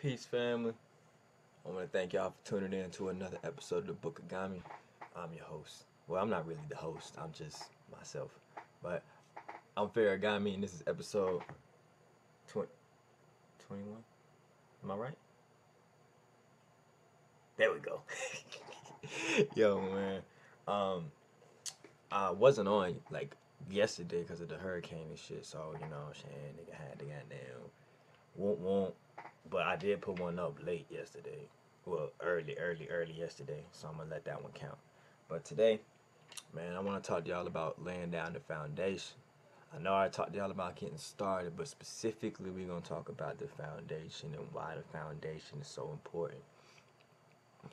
Peace, family. I want to thank y'all for tuning in to another episode of the Book of Gami. I'm your host. Well, I'm not really the host. I'm just myself. But I'm Farragami, and this is episode 20, 21. Am I right? There we go. Yo, man. Um, I wasn't on like yesterday because of the hurricane and shit. So you know, what I'm saying nigga had the goddamn won't won't. But I did put one up late yesterday. Well, early, early, early yesterday. So I'm gonna let that one count. But today, man, I want to talk to y'all about laying down the foundation. I know I talked to y'all about getting started, but specifically, we're gonna talk about the foundation and why the foundation is so important.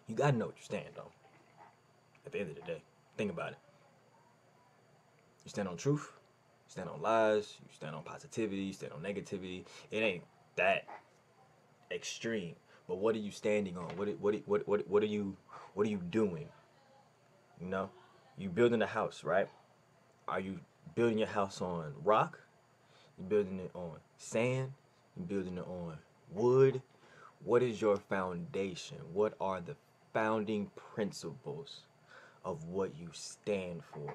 You gotta know what you stand on. At the end of the day, think about it. You stand on truth, you stand on lies, you stand on positivity, you stand on negativity. It ain't that extreme. But what are you standing on? What what what what what are you what are you doing? You know, you building a house, right? Are you building your house on rock? You building it on sand? You building it on wood? What is your foundation? What are the founding principles of what you stand for?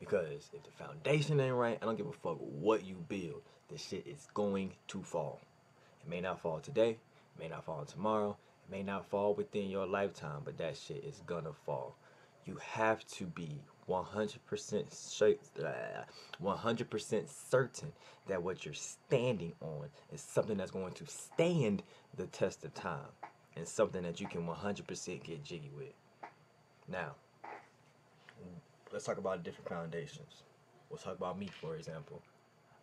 Because if the foundation ain't right, I don't give a fuck what you build. The shit is going to fall. It may not fall today, it may not fall tomorrow, it may not fall within your lifetime, but that shit is gonna fall. You have to be 100% straight, 100% certain that what you're standing on is something that's going to stand the test of time and something that you can 100% get jiggy with. Now, let's talk about different foundations. We'll talk about me, for example.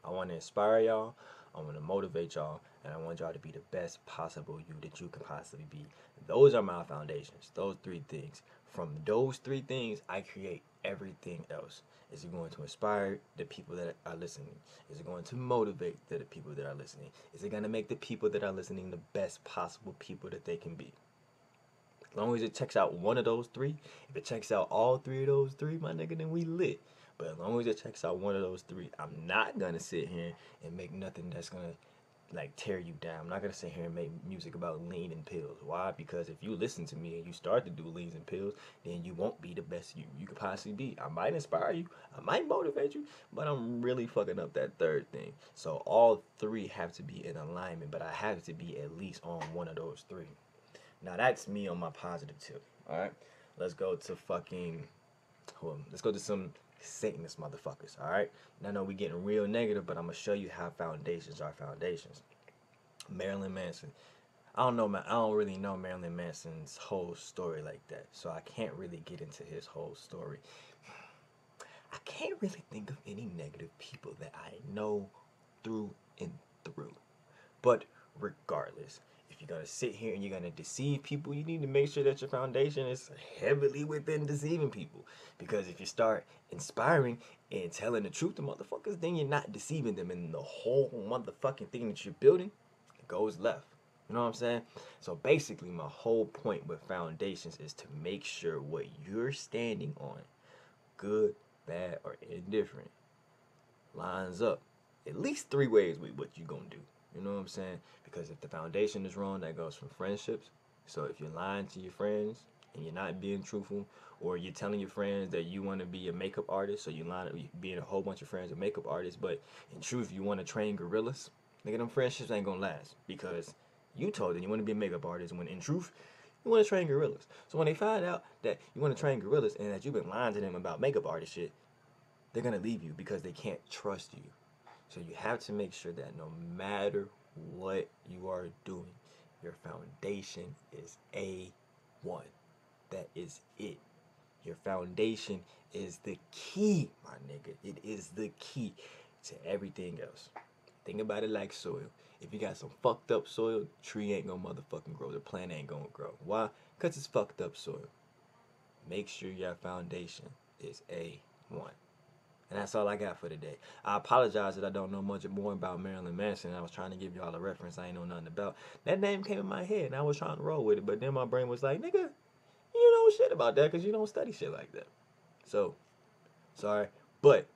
I want to inspire y'all. I want to motivate y'all, and I want y'all to be the best possible you that you can possibly be. Those are my foundations. Those three things. From those three things, I create everything else. Is it going to inspire the people that are listening? Is it going to motivate the people that are listening? Is it going to make the people that are listening the best possible people that they can be? As long as it checks out one of those three, if it checks out all three of those three, my nigga, then we lit. But as long as it checks out one of those three, I'm not gonna sit here and make nothing that's gonna like tear you down. I'm not gonna sit here and make music about lean and pills. Why? Because if you listen to me and you start to do leans and pills, then you won't be the best you you could possibly be. I might inspire you, I might motivate you, but I'm really fucking up that third thing. So all three have to be in alignment, but I have to be at least on one of those three. Now that's me on my positive tip. All right, let's go to fucking. Hold on. Let's go to some Satanist motherfuckers, alright? I know we're getting real negative, but I'm gonna show you how foundations are foundations. Marilyn Manson. I don't know, man. I don't really know Marilyn Manson's whole story like that, so I can't really get into his whole story. I can't really think of any negative people that I know through and through. But regardless, you're to sit here and you're to deceive people, you need to make sure that your foundation is heavily within deceiving people. Because if you start inspiring and telling the truth to motherfuckers, then you're not deceiving them. And the whole motherfucking thing that you're building goes left. You know what I'm saying? So basically, my whole point with foundations is to make sure what you're standing on, good, bad, or indifferent, lines up at least three ways with what you're to do. You know what I'm saying? Because if the foundation is wrong, that goes from friendships. So if you're lying to your friends and you're not being truthful, or you're telling your friends that you want to be a makeup artist, so you're line being a whole bunch of friends of makeup artists, but in truth you want to train gorillas, nigga, them friendships ain't gonna last because you told them you want to be a makeup artist when in truth you want to train gorillas. So when they find out that you want to train gorillas and that you've been lying to them about makeup artist shit, they're gonna leave you because they can't trust you. So you have to make sure that no matter what you are doing, your foundation is A1. That is it. Your foundation is the key, my nigga. It is the key to everything else. Think about it like soil. If you got some fucked up soil, tree ain't gonna motherfucking grow. The plant ain't gonna grow. Why? Because it's fucked up soil. Make sure your foundation is A1. And that's all I got for today. I apologize that I don't know much more about Marilyn Manson. I was trying to give y'all a reference I ain't know nothing about. That name came in my head and I was trying to roll with it. But then my brain was like, nigga, you know shit about that because you don't study shit like that. So, sorry. But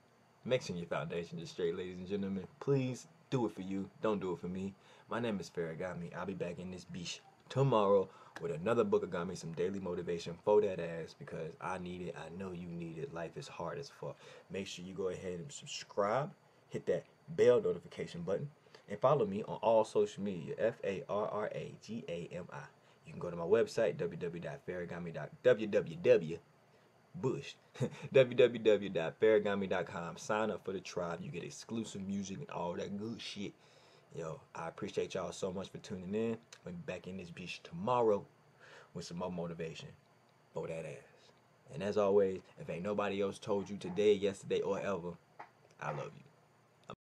mixing your foundation just straight, ladies and gentlemen. Please do it for you. Don't do it for me. My name is Farragami. I'll be back in this beach tomorrow with another book of Gami, some daily motivation for that ass because I need it. I know you need it. Life is hard as fuck. Make sure you go ahead and subscribe, hit that bell notification button, and follow me on all social media F A R R A G A M I. You can go to my website www.farragami.www bush sign up for the tribe you get exclusive music and all that good shit yo i appreciate y'all so much for tuning in. We'll be back in this beach tomorrow with some more motivation. For that ass. And as always if ain't nobody else told you today yesterday or ever i love you